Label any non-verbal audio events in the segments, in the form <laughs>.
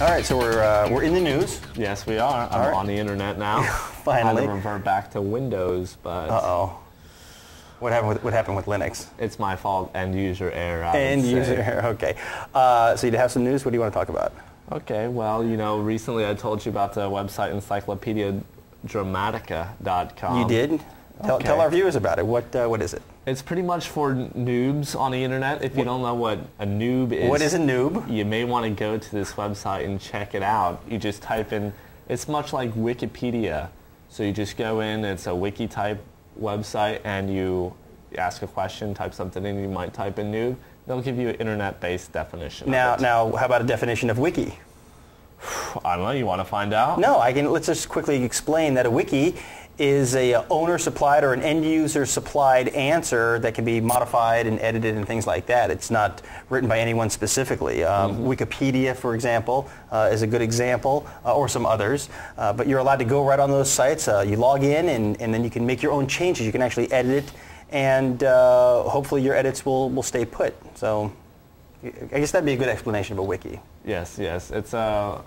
All right, so we're uh, we're in the news. Yes, we are. I'm right. on the internet now. <laughs> Finally. I had to revert back to Windows, but Uh oh. What happened with what happened with Linux? it's my fault. End user error. I End user error. Okay. Uh, so you have some news. What do you want to talk about? Okay, well, you know, recently I told you about the website encyclopediadramatica.com. you did. Tell, okay. tell our viewers about it. What uh, what is it? It's pretty much for noobs on the internet. If you don't know what a noob is, What is a noob? you may want to go to this website and check it out. You just type in, it's much like Wikipedia. So you just go in, it's a wiki type website, and you ask a question, type something in, you might type in noob. They'll give you an internet-based definition. of Now it. now how about a definition of wiki? <sighs> I don't know, you want to find out? No, I can. Let's just quickly explain that a wiki is a uh, owner supplied or an end user supplied answer that can be modified and edited and things like that. It's not written by anyone specifically. Um, Wikipedia, for example, uh, is a good example, uh, or some others. Uh, but you're allowed to go right on those sites. Uh, you log in, and, and then you can make your own changes. You can actually edit it, and uh, hopefully your edits will, will stay put. So I guess that'd be a good explanation of a wiki. Yes, yes. It's uh,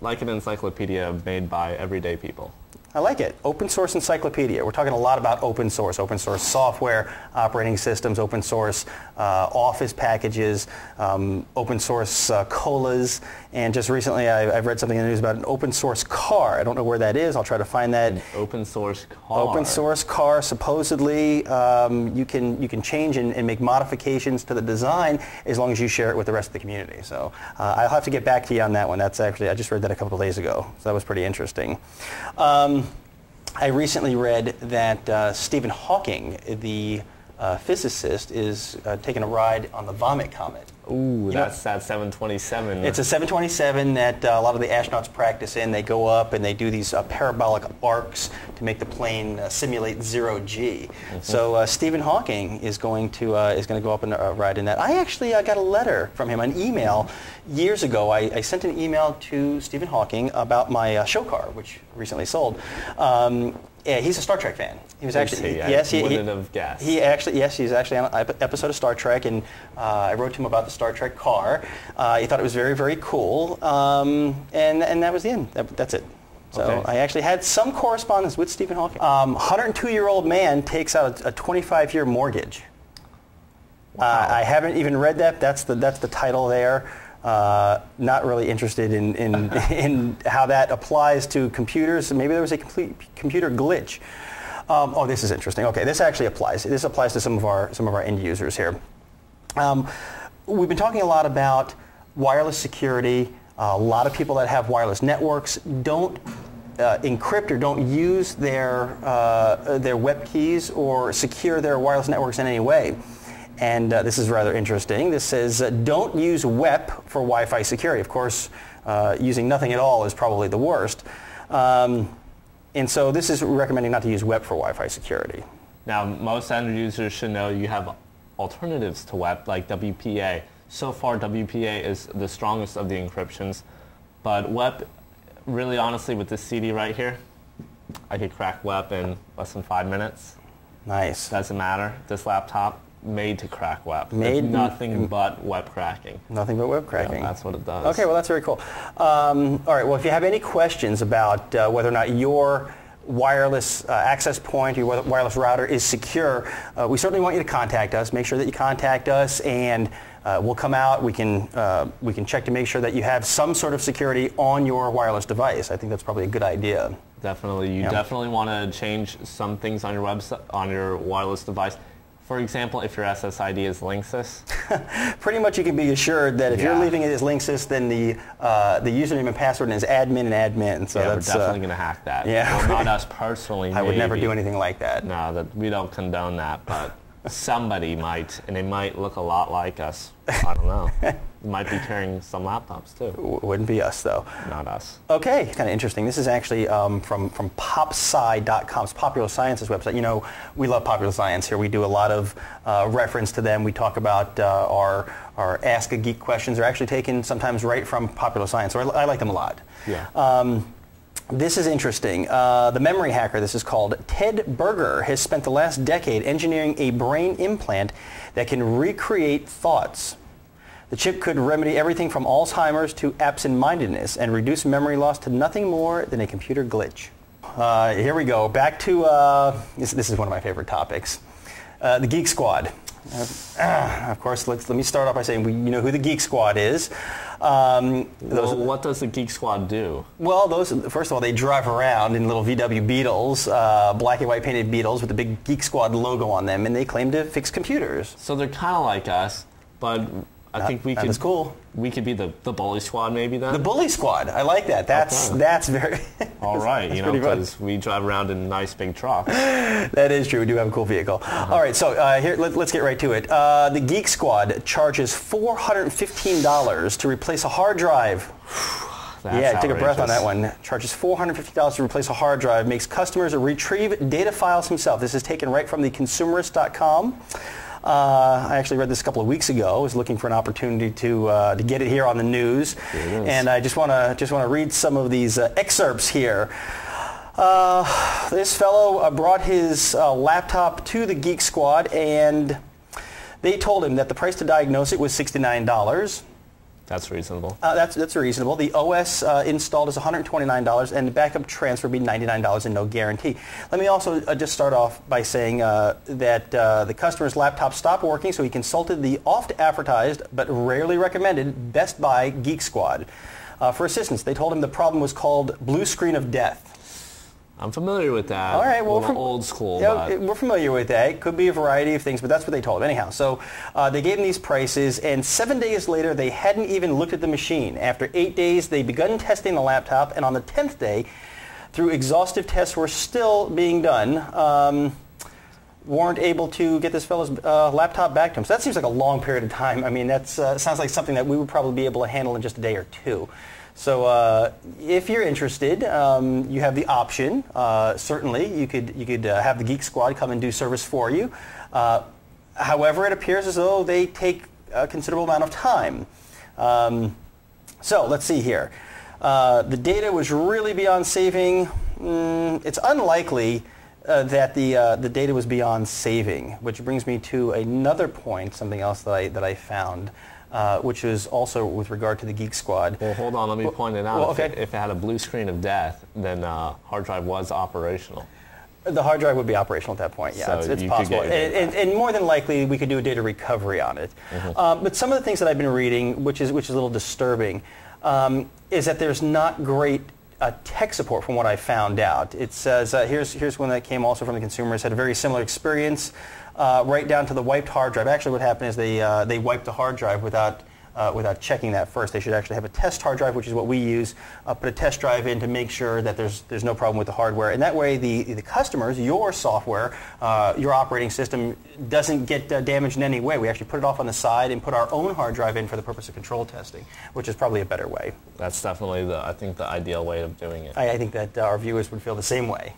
like an encyclopedia made by everyday people. I like it. Open source encyclopedia. We're talking a lot about open source, open source software, operating systems, open source uh, office packages, um, open source uh, colas, and just recently I, I've read something in the news about an open source car. I don't know where that is. I'll try to find that. Open source car. Open source car. Supposedly, um, you can you can change and, and make modifications to the design as long as you share it with the rest of the community. So uh, I'll have to get back to you on that one. That's actually I just read that a couple of days ago, so that was pretty interesting. Um, I recently read that uh, Stephen Hawking, the uh, physicist, is uh, taking a ride on the Vomit Comet. Ooh, that's that 727. It's a 727 that uh, a lot of the astronauts practice in. They go up and they do these uh, parabolic arcs to make the plane uh, simulate zero G. So uh, Stephen Hawking is going to uh, is going to go up and uh, ride in that. I actually uh, got a letter from him, an email years ago. I, I sent an email to Stephen Hawking about my uh, show car, which recently sold. Um, yeah, he's a Star Trek fan. He was actually he? Yes, he, he-. He actually, yes, he's actually on an episode of Star Trek, and uh, I wrote to him about the Star Trek car. Uh, he thought it was very, very cool, um, and and that was the end. That, that's it. So Okay. I actually had some correspondence with Stephen Hawking. Um, 102-year-old man takes out a 25-year mortgage. Uh, I haven't even read that. That's the that's the title there. Uh, not really interested in, in, <laughs> in how that applies to computers. Maybe there was a complete computer glitch. Um, oh, this is interesting. Okay, this actually applies. This applies to some of our some of our end users here. Um, we've been talking a lot about wireless security. a lot of people that have wireless networks don't uh, encrypt or don't use their uh, their WEP keys or secure their wireless networks in any way. And uh, this is rather interesting. This says, uh, don't use WEP for Wi-Fi security. Of course, uh, using nothing at all is probably the worst. Um, and so this is recommending not to use WEP for Wi-Fi security. Now, most end users should know you have alternatives to WEP like WPA. So far, WPA is the strongest of the encryptions, but WEP, really honestly, with this CD right here, I could crack WEP in less than five minutes. Nice. Doesn't matter. This laptop made to crack WEP. Made- It's nothing but WEP cracking. Nothing but WEP Yeah, cracking. that's what it does. Okay, well, that's very cool. Um, all right, well, if you have any questions about uh, whether or not your wireless uh, access point, your wireless router is secure, uh, we certainly want you to contact us. Make sure that you contact us, and uh, we'll come out. We can uh, we can check to make sure that you have some sort of security on your wireless device. I think that's probably a good idea. Definitely, you Yeah. definitely want to change some things on your website, on your wireless device. For example, if your SSID is Linksys, <laughs> Pretty much, you can be assured that if you're leaving it as Linksys, then the uh, the username and password is admin and admin. So yeah, we're definitely uh, going to hack that. yeah. Well, not us <laughs> personally. I would never do anything like that. No, that we don't condone that, but somebody might, and they might look a lot like us. I don't know. Might be carrying some laptops too. W- wouldn't be us though. Not us. Okay, kind of interesting. This is actually um, from from popsci.com. It's Popular Science's website. You know, we love Popular Science here. We do a lot of uh, reference to them. We talk about uh, our our Ask a Geek questions. They're actually taken sometimes right from Popular Science. So I, I like them a lot. Yeah. Um, this is interesting. Uh, the memory hacker, this is called, Ted Berger, has spent the last decade engineering a brain implant that can recreate thoughts. The chip could remedy everything from Alzheimer's to absent-mindedness and reduce memory loss to nothing more than a computer glitch. Uh, here we go. Back to, uh, this, this, is one of my favorite topics. Uh, the Geek Squad. Uh, of course, let let me start off by saying we, you know who the Geek Squad is. Um, well, what does the Geek Squad do? Well, those first of all, they drive around in little VW Beetles, uh, black and white painted Beetles with the big Geek Squad logo on them, and they claim to fix computers. So they're kind of like us, but I that, think we could. cool. We could be the, the bully squad, maybe then. The bully squad. I like that. That's okay. that's very. <laughs> All right, you know, because we drive around in nice big trucks. <laughs> that is true. We do have a cool vehicle. Uh-huh. All right, so uh, here let, us get right to it. Uh, the Geek Squad charges four hundred fifteen dollars to replace a hard drive. <sighs> That's yeah, take a breath on that one. Charges $450 to replace a hard drive, makes customers retrieve data files himself. This is taken right from the consumerist.com. Uh, I actually read this a couple of weeks ago. I was looking for an opportunity to uh, to get it here on the news, and I just want to just want to read some of these uh, excerpts here. Uh, this fellow uh, brought his uh, laptop to the Geek Squad, and they told him that the price to diagnose it was $69. That's reasonable. Uh, that's that's reasonable. The OS uh, installed is $129, and the backup transfer would be $99 and no guarantee. Let me also uh, just start off by saying uh, that uh, the customer's laptop stopped working, so he consulted the oft-advertised but rarely recommended Best Buy Geek Squad uh, for assistance. They told him the problem was called blue screen of death. I'm familiar with that. All right, well, from, old school. Yeah, we're familiar with that. It could be a variety of things, but that's what they told him. Anyhow, so uh, they gave him these prices, and seven days later, they hadn't even looked at the machine. After eight days, they begun testing the laptop, and on the tenth day, through exhaustive tests were still being done, um, weren't able to get this fellow's uh, laptop back to him. So that seems like a long period of time. I mean, that uh, sounds like something that we would probably be able to handle in just a day or two. So uh, if you're interested, um, you have the option. Uh, certainly, you could you could uh, have the Geek Squad come and do service for you. Uh, however, it appears as though they take a considerable amount of time. Um, so let's see here. Uh, the data was really beyond saving. Mm, it's unlikely uh, that the the data was beyond saving, which brings me to another point, something else that I that I found uh, which is also with regard to the Geek Squad. Well, hold on, let me well, point it out. Well, okay. if, it, if, it, had a blue screen of death, then uh, hard drive was operational. The hard drive would be operational at that point. Yeah, so it's, it's possible, and, and, and, more than likely, we could do a data recovery on it. Mm-hmm. Um, but some of the things that I've been reading, which is which is a little disturbing, um, is that there's not great uh, tech support from what I found out. It says uh, here's here's one that came also from the consumers had a very similar experience uh, right down to the wiped hard drive. Actually, what happened is they, uh, they wiped the hard drive without uh, without checking that first. They should actually have a test hard drive, which is what we use. Uh, put a test drive in to make sure that there's there's no problem with the hardware, and that way the the customers, your software, uh, your operating system doesn't get uh, damaged in any way. We actually put it off on the side and put our own hard drive in for the purpose of control testing, which is probably a better way. That's definitely the I think the ideal way of doing it. I, I think that uh, our viewers would feel the same way.